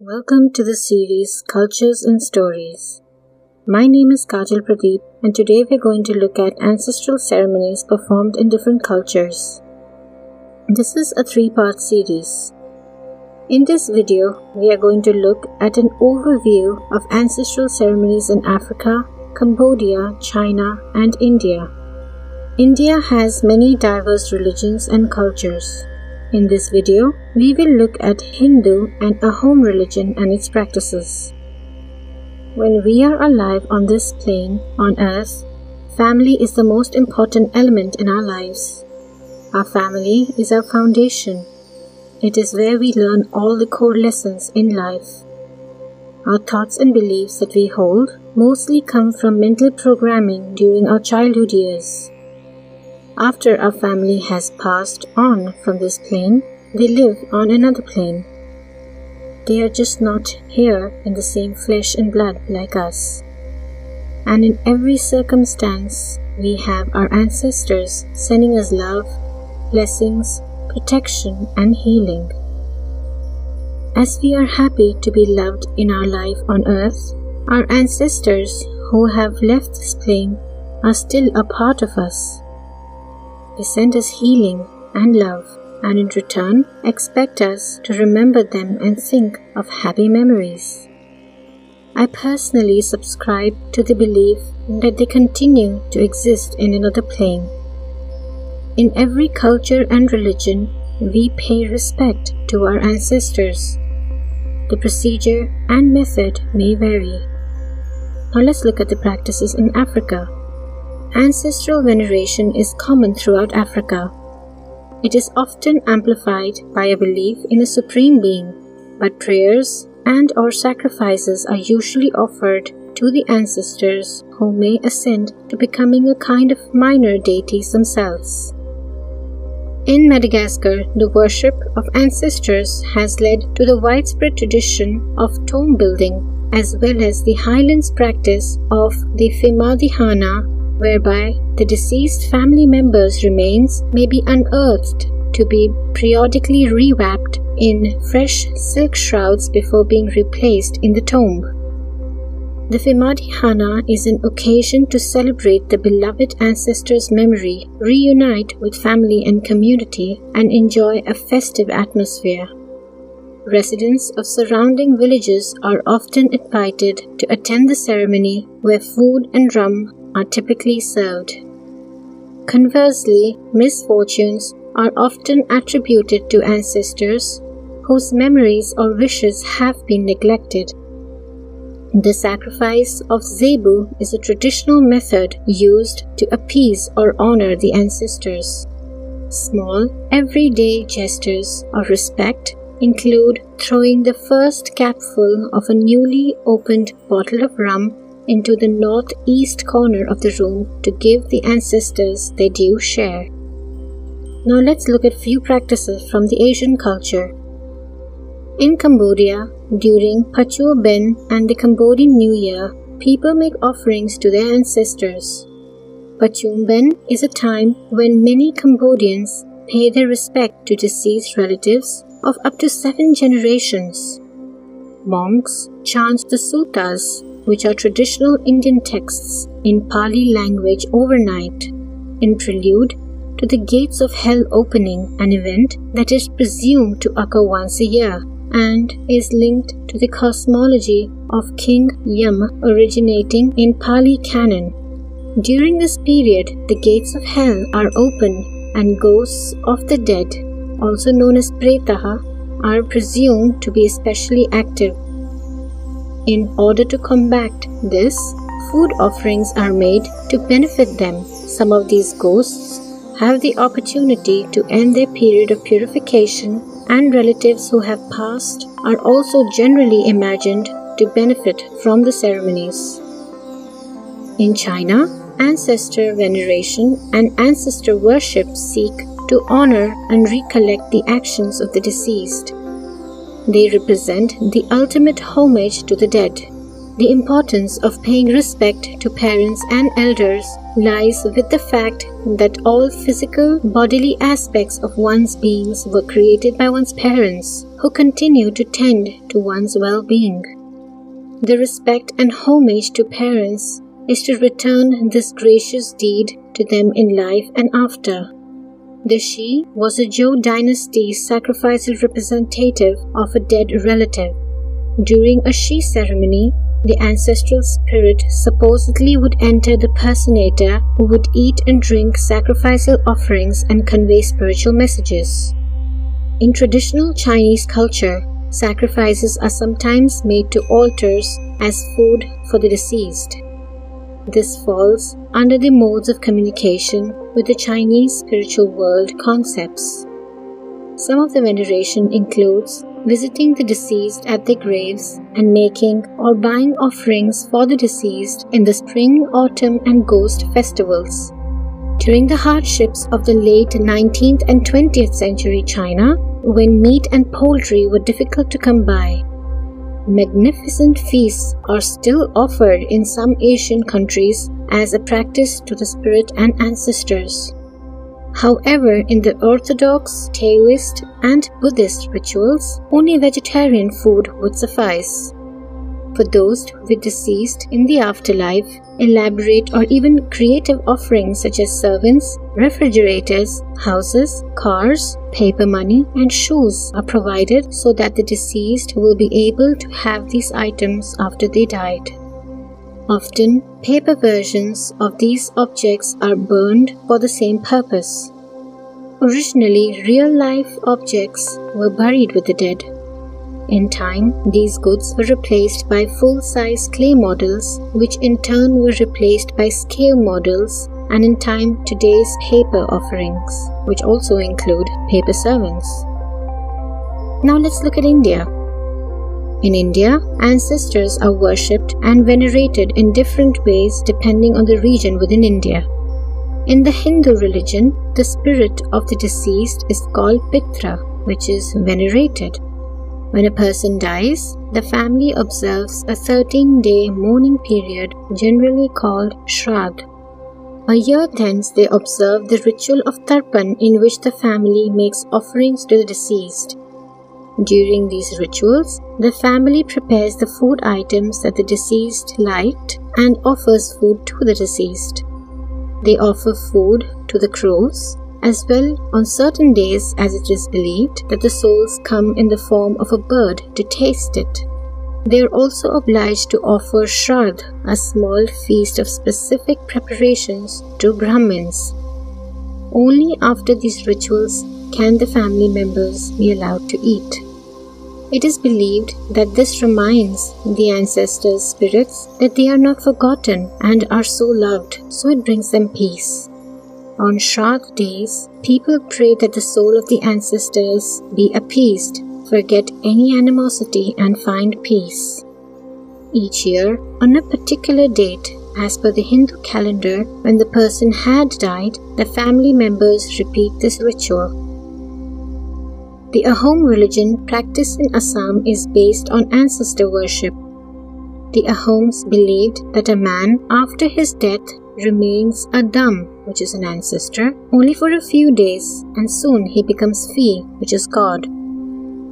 Welcome to the series Cultures and Stories. My name is Kajal Pradeep, and today we're going to look at ancestral ceremonies performed in different cultures. This is a three part series. In this video, we are going to look at an overview of ancestral ceremonies in Africa, Cambodia, China, and India. India has many diverse religions and cultures. In this video, we will look at Hindu and Ahom religion and its practices. When we are alive on this plane on earth, family is the most important element in our lives. Our family is our foundation. It is where we learn all the core lessons in life. Our thoughts and beliefs that we hold mostly come from mental programming during our childhood years. After our family has passed on from this plane, they live on another plane. They are just not here in the same flesh and blood like us. And in every circumstance, we have our ancestors sending us love, blessings, protection, and healing. As we are happy to be loved in our life on earth, our ancestors who have left this plane are still a part of us. They send us healing and love, and in return, expect us to remember them and think of happy memories. I personally subscribe to the belief that they continue to exist in another plane. In every culture and religion, we pay respect to our ancestors. The procedure and method may vary. Now let's look at the practices in Africa. Ancestral veneration is common throughout Africa. It is often amplified by a belief in a supreme being, but prayers and or sacrifices are usually offered to the ancestors who may ascend to becoming a kind of minor deities themselves. In Madagascar, the worship of ancestors has led to the widespread tradition of tomb building as well as the highlands practice of the Famadihana whereby the deceased family member's remains may be unearthed to be periodically rewrapped in fresh silk shrouds before being replaced in the tomb. The Famadihana is an occasion to celebrate the beloved ancestor's memory, reunite with family and community, and enjoy a festive atmosphere. Residents of surrounding villages are often invited to attend the ceremony where food and rum are typically served. Conversely, misfortunes are often attributed to ancestors whose memories or wishes have been neglected. The sacrifice of zebu is a traditional method used to appease or honor the ancestors. Small, everyday gestures of respect include throwing the first capful of a newly opened bottle of rum into the northeast corner of the room to give the ancestors their due share. Now let's look at few practices from the Asian culture. In Cambodia, during Pchum Ben and the Cambodian New Year, people make offerings to their ancestors. Pchum Ben is a time when many Cambodians pay their respect to deceased relatives of up to seven generations. Monks chant the suttas which are traditional Indian texts in Pali language overnight, in prelude to the gates of hell opening, an event that is presumed to occur once a year and is linked to the cosmology of King Yama originating in Pali canon. During this period, the gates of hell are open and ghosts of the dead, also known as Pretaha, are presumed to be especially active. In order to combat this, food offerings are made to benefit them. Some of these ghosts have the opportunity to end their period of purification, and relatives who have passed are also generally imagined to benefit from the ceremonies. In China, ancestor veneration and ancestor worship seek to honor and recollect the actions of the deceased. They represent the ultimate homage to the dead. the importance of paying respect to parents and elders lies with the fact that all physical bodily aspects of one's beings were created by one's parents, who continue to tend to one's well being. The respect and homage to parents is to return this gracious deed to them in life and after. The Shi was a Zhou dynasty sacrificial representative of a dead relative. During a Shi ceremony, the ancestral spirit supposedly would enter the personator who would eat and drink sacrificial offerings and convey spiritual messages. In traditional Chinese culture, sacrifices are sometimes made to altars as food for the deceased. This falls under the modes of communication with the Chinese spiritual world concepts. Some of the veneration includes visiting the deceased at their graves and making or buying offerings for the deceased in the spring, autumn, and ghost festivals. During the hardships of the late 19th and 20th century China, when meat and poultry were difficult to come by, Magnificent feasts are still offered in some Asian countries as a practice to the spirit and ancestors. However, in the Orthodox, Taoist, and Buddhist rituals, only vegetarian food would suffice. For those with deceased in the afterlife, elaborate or even creative offerings such as servants, refrigerators, houses, cars, paper money, and shoes are provided so that the deceased will be able to have these items after they died. Often, paper versions of these objects are burned for the same purpose. Originally, real life objects were buried with the dead. In time, these goods were replaced by full size clay models, which in turn were replaced by scale models, and in time, today's paper offerings, which also include paper servants. Now let's look at India. In India, ancestors are worshipped and venerated in different ways depending on the region within India. In the Hindu religion, the spirit of the deceased is called Pitra, which is venerated. When a person dies, the family observes a 13 day mourning period, generally called Shraddh. A year thence, they observe the ritual of Tarpan, in which the family makes offerings to the deceased. During these rituals, the family prepares the food items that the deceased liked and offers food to the deceased. They offer food to the crows, as well on certain days as it is believed that the souls come in the form of a bird to taste it. They are also obliged to offer Shraddh, a small feast of specific preparations, to Brahmins. Only after these rituals can the family members be allowed to eat. It is believed that this reminds the ancestors' spirits that they are not forgotten and are so loved, so it brings them peace. On Shraddh days, people pray that the soul of the ancestors be appeased, forget any animosity, and find peace. Each year, on a particular date, as per the Hindu calendar, when the person had died, the family members repeat this ritual. The Ahom religion practiced in Assam is based on ancestor worship. The Ahoms believed that a man, after his death, remains a Dam, which is an ancestor, only for a few days, and soon he becomes Phi, which is God.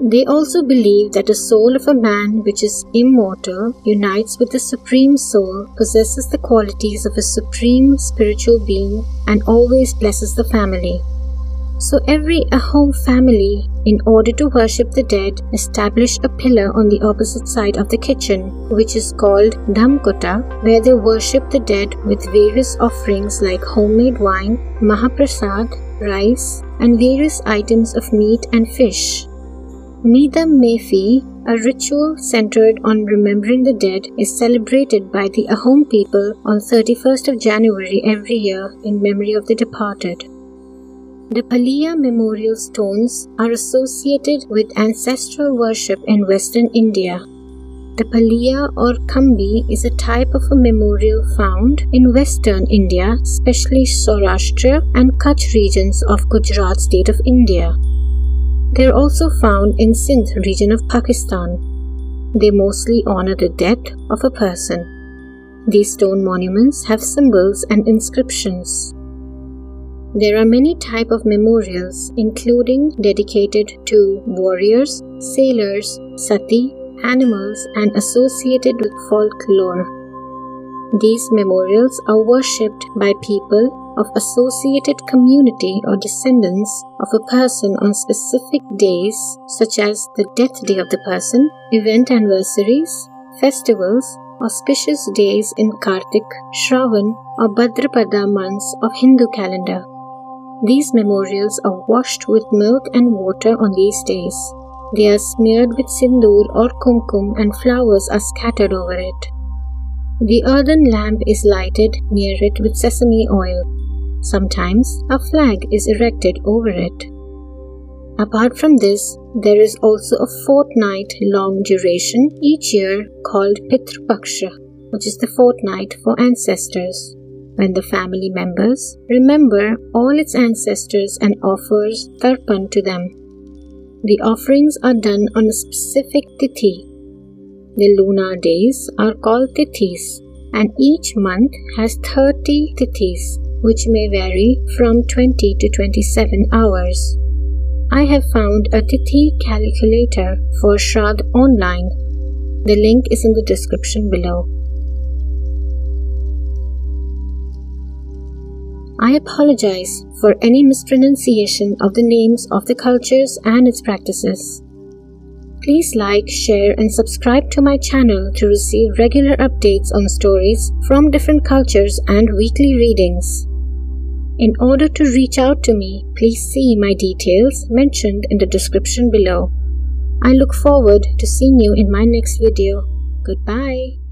They also believe that the soul of a man, which is immortal, unites with the Supreme Soul, possesses the qualities of a supreme spiritual being, and always blesses the family. So every Ahom family, in order to worship the dead, established a pillar on the opposite side of the kitchen, which is called Dhamkota, where they worship the dead with various offerings like homemade wine, Mahaprasad, rice, and various items of meat and fish. Me-Dam-Me-Phi, a ritual centered on remembering the dead, is celebrated by the Ahom people on 31st of January every year in memory of the departed. The Paliya memorial stones are associated with ancestral worship in western India. The Paliya or Khambhi is a type of a memorial found in western India, especially Saurashtra and Kutch regions of Gujarat state of India. They are also found in Sindh region of Pakistan. they mostly honor the death of a person. These stone monuments have symbols and inscriptions. There are many type of memorials including dedicated to warriors, sailors, sati, animals and associated with folklore. These memorials are worshipped by people of associated community or descendants of a person on specific days such as the death day of the person, event anniversaries, festivals, auspicious days in Kartik, Shravan or Bhadrapada months of Hindu calendar. These memorials are washed with milk and water on these days. They are smeared with sindoor or kumkum and flowers are scattered over it. The earthen lamp is lighted near it with sesame oil. Sometimes a flag is erected over it. Apart from this, there is also a fortnight long duration each year called Pitru Paksha, which is the fortnight for ancestors when the family members remember all its ancestors and offers tarpan to them. The offerings are done on a specific tithi. The lunar days are called tithis, and each month has 30 tithis, which may vary from 20 to 27 hours. I have found a tithi calculator for Shraddh online. The link is in the description below. I apologize for any mispronunciation of the names of the cultures and its practices. Please like, share, and subscribe to my channel to receive regular updates on stories from different cultures and weekly readings. In order to reach out to me, please see my details mentioned in the description below. I look forward to seeing you in my next video. Goodbye.